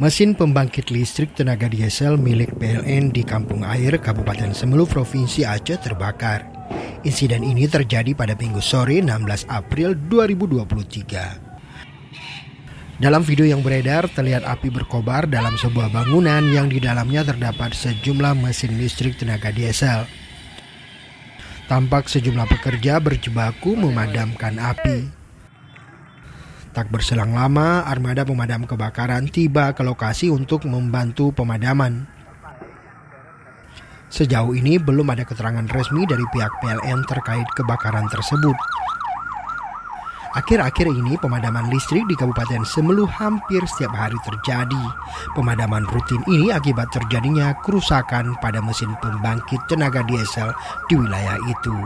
Mesin pembangkit listrik tenaga diesel milik PLN di Kampung Air, Kabupaten Semelu, Provinsi Aceh terbakar. Insiden ini terjadi pada minggu sore 16 April 2023. Dalam video yang beredar, terlihat api berkobar dalam sebuah bangunan yang di dalamnya terdapat sejumlah mesin listrik tenaga diesel. Tampak sejumlah pekerja berjibaku memadamkan api. Tak berselang lama, armada pemadam kebakaran tiba ke lokasi untuk membantu pemadaman. Sejauh ini belum ada keterangan resmi dari pihak PLN terkait kebakaran tersebut. Akhir-akhir ini pemadaman listrik di Kabupaten Semelu hampir setiap hari terjadi. Pemadaman rutin ini akibat terjadinya kerusakan pada mesin pembangkit tenaga diesel di wilayah itu.